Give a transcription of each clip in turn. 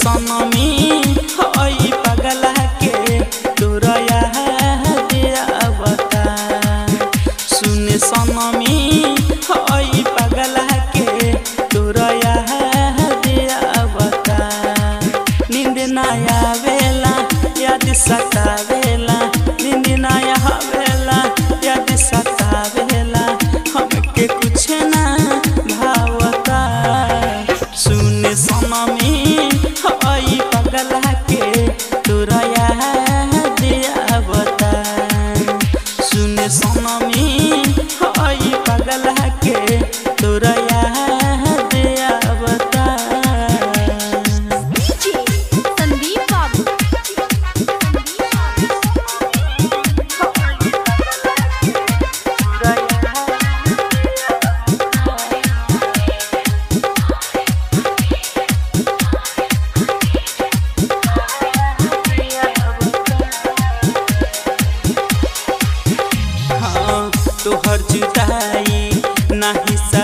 सनमी होई पगला के तोरया देवता सुन सनमी होई पगला के तोरया देवता नींद ना आवेला याद सतावे persona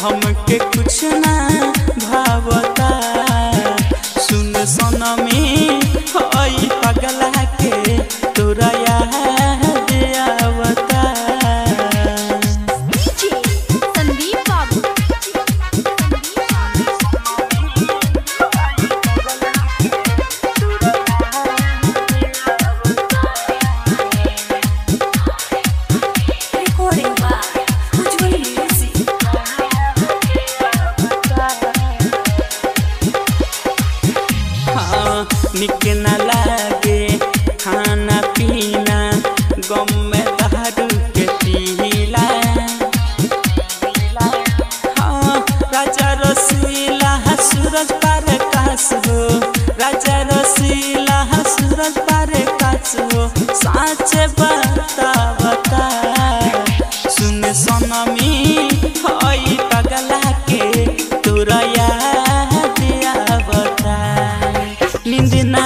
हमके कुछ ना भावत करत बारे काचो बता बता। सुन सनमी होई पगला के तोरा याद नींद ना